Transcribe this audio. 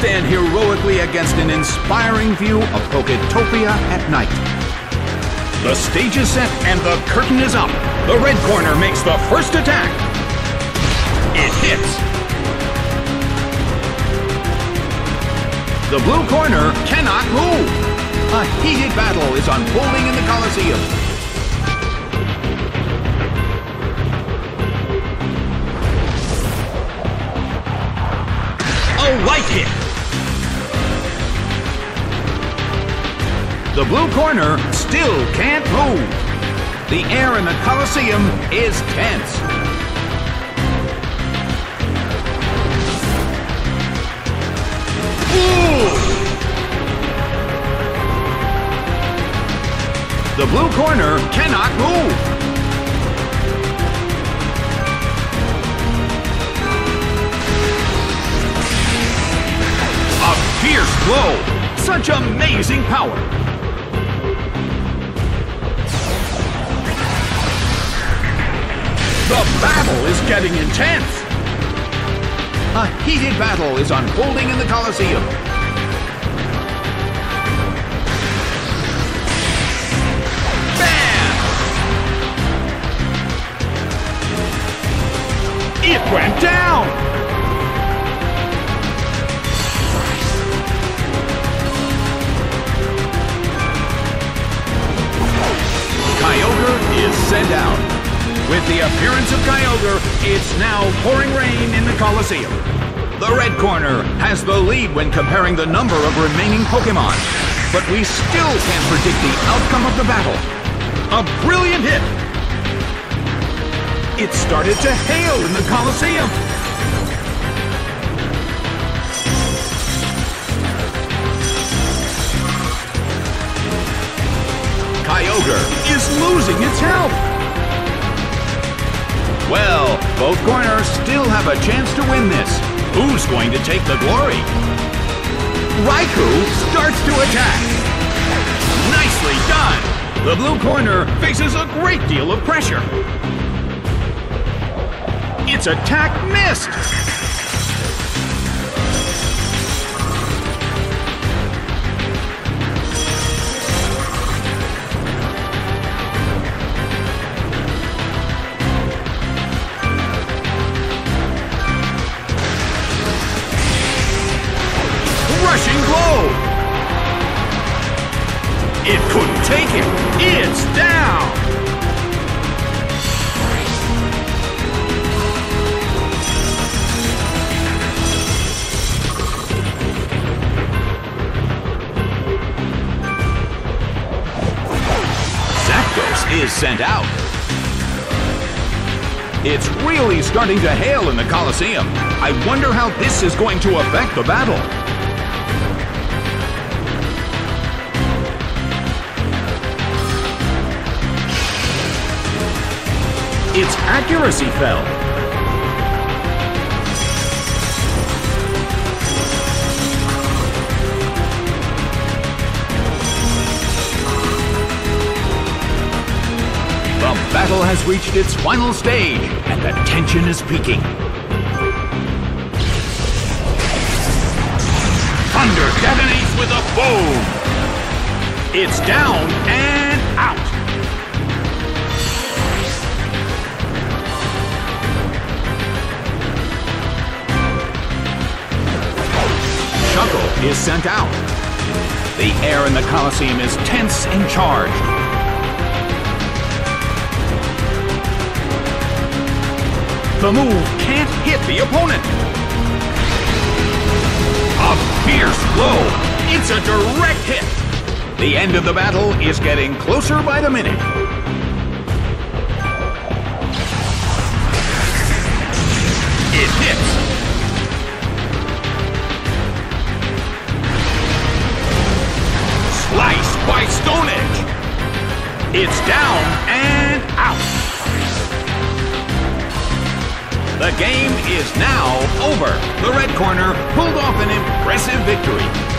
stand heroically against an inspiring view of Poketopia at night. The stage is set and the curtain is up. The red corner makes the first attack. It hits. The blue corner cannot move. A heated battle is unfolding in the Colosseum. Light hit. The blue corner still can't move. The air in the Colosseum is tense. Ooh! The blue corner cannot move. A fierce blow. Such amazing power. The battle is getting intense. A heated battle is unfolding in the Colosseum. Bam! It went down! With the appearance of Kyogre, it's now pouring rain in the Colosseum. The red corner has the lead when comparing the number of remaining Pokemon. But we still can't predict the outcome of the battle. A brilliant hit! It started to hail in the Colosseum. Kyogre is losing its health. Well, both corners still have a chance to win this. Who's going to take the glory? Raikou starts to attack. Nicely done. The blue corner faces a great deal of pressure. Its attack missed. Take it. It's down! Zapdos is sent out. It's really starting to hail in the Colosseum. I wonder how this is going to affect the battle. Its accuracy fell. The battle has reached its final stage, and the tension is peaking. Thunder detonates with a boom! It's down and is sent out. The air in the Colosseum is tense and charged. The move can't hit the opponent. A fierce blow. It's a direct hit. The end of the battle is getting closer by the minute. It hits. The game is now over. The red corner pulled off an impressive victory.